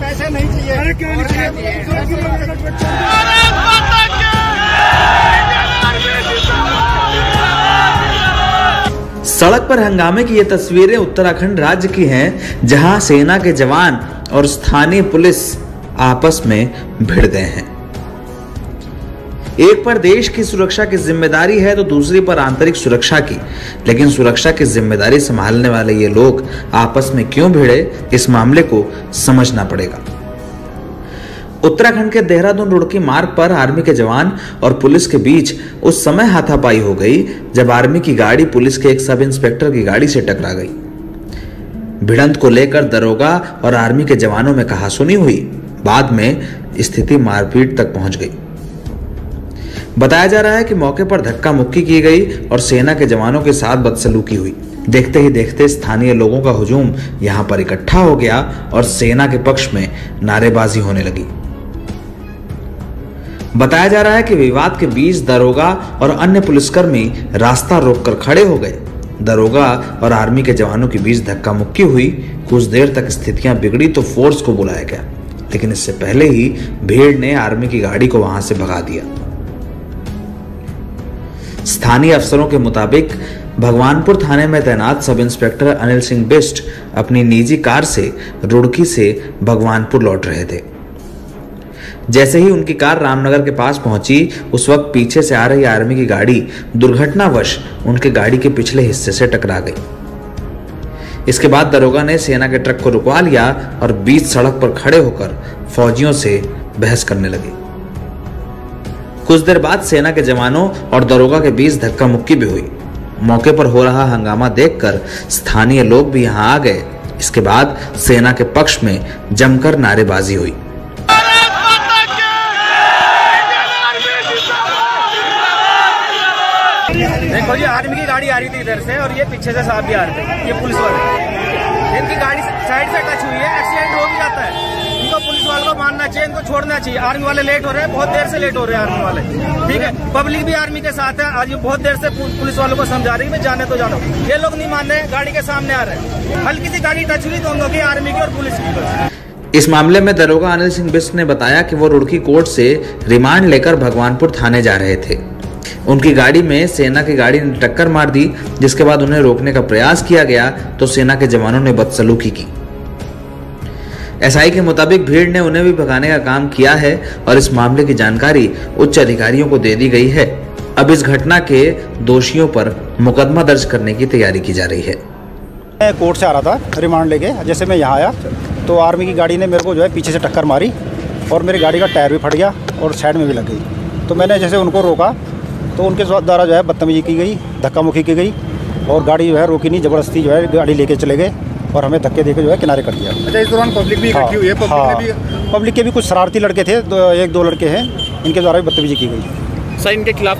पैसे नहीं चाहिए। अरे क्यों नहीं चाहिए? सड़क पर हंगामे की ये तस्वीरें उत्तराखंड राज्य की हैं जहाँ सेना के जवान और स्थानीय पुलिस आपस में भिड़ गए हैं। एक पर देश की सुरक्षा की ज़िम्मेदारी है तो दूसरी पर आंतरिक सुरक्षा की। लेकिन सुरक्षा की ज़िम्मेदारी संभालने वाले ये लोग आपस में क्यों भिड़े, इस मामले को समझना पड़ेगा। उत्तराखंड के देहरादून रुड़की मार्ग पर आर्मी के जवान और पुलिस के बीच उस समय हाथापाई हो गई, जब आर्मी की गाड़ी पुलिस के एक सब इंस्पेक्टर की गाड़ी से टकरा गई। भिड़ंत को लेकर दरोगा और आर्मी के जवानों में कहासुनी हुई। बाद में स्थिति मारपीट तक पहुँच गई। बताया जा रहा है कि मौके पर धक्का मुक्की की गई और सेना के जवानों के साथ बदसलूकी हुई। देखते ही देखते स्थानीय लोगों का हुजूम यहाँ पर इकट्ठा हो गया और सेना के पक्ष में नारेबाजी होने लगी। बताया जा रहा है कि विवाद के बीच दरोगा और अन्य पुलिसकर्मी रास्ता रोककर खड़े हो गए। दरोगा और आर्मी के जवानों के बीच धक्का मुक्की हुई। कुछ देर तक स्थितियाँ बिगड़ी तो फोर्स को बुलाया गया। लेकिन इससे पहले ही भीड़ ने आर्मी की गाड़ी को वहाँ से भगा दिया। स्थानीय अफसरों के मुताबिक, भगवानपुर थाने में तैनात सब इंस्पेक्टर अनिल सिंह बिस्ट अपनी निजी कार से रुड़की से भगवानपुर लौट रहे थे। जैसे ही उनकी कार रामनगर के पास पहुँची, उस वक्त पीछे से आ रही आर्मी की गाड़ी दुर्घटनावश उनके गाड़ी के पिछले हिस्से से टकरा गई। इसके बाद दरोगा ने सेना के ट्रक को रुकवा लिया और बीच सड़क पर खड़े होकर फौजियों से बहस करने लगे। कुछ देर बाद सेना के जवानों और दरोगा के बीच धक्का मुक्की भी हुई। मौके पर हो रहा हंगामा देखकर स्थानीय लोग भी यहाँ आ गए। इसके बाद सेना के पक्ष में जमकर नारेबाजी हुई। देखो जी, आर्मी की गाड़ी आ रही थी इधर से और ये पीछे से साहब भी आ रहे थे। ये पुलिस वाले। इनकी गाड़ी साइड से टच हुई है, एक्सीडेंट हो भी जाता है। वालों को मानना चाहिए, इनको छोड़ना चाहिए। आर्मी वाले लेट हो रहे हैं, बहुत देर से लेट हो रहे हैं आर्मी वाले। ठीक है? पब्लिक भी आर्मी के साथ है, आज बहुत देर से पुलिस वालों को समझा रही है जाने तो जानो ये लोग नहीं मान रहे गाड़ी के सामने आ रहे हैं। हल्की सी गाड़ी टच हुई दोनों की, आर्मी की और पुलिस की। इस मामले में दरोगा अनिल सिंह बिस्ट ने बताया कि वो रुड़की कोर्ट से रिमांड लेकर भगवानपुर थाने जा रहे थे। उनकी गाड़ी में सेना की गाड़ी ने टक्कर मार दी, जिसके बाद उन्हें रोकने का प्रयास किया गया तो सेना के जवानों ने बदसलूकी की। एसआई के मुताबिक भीड़ ने उन्हें भी भगाने का काम किया है और इस मामले की जानकारी उच्च अधिकारियों को दे दी गई है। अब इस घटना के दोषियों पर मुकदमा दर्ज करने की तैयारी की जा रही है। मैं कोर्ट से आ रहा था, रिमांड लेके, जैसे मैं यहाँ आया तो आर्मी की गाड़ी ने मेरे को जो है पीछे से टक्कर मारी और मेरी गाड़ी का टायर भी फट गया और साइड में भी लग गई। तो मैंने जैसे उनको रोका तो उनके द्वारा जो है बदतमीजी की गई धक्का मुक्की की गई और गाड़ी जो है रोकी नहीं, ज़बरदस्ती जो है गाड़ी लेके चले गए। और हमें धक्के देकर जो है किनारे कर दिया। अच्छा इस दौरान पब्लिक भी इकट्ठी हुई है? पब्लिक हाँ, भी पब्लिक के भी कुछ शरारती लड़के थे एक दो लड़के हैं इनके द्वारा भी बदतमीजी की गई। सर इनके खिलाफ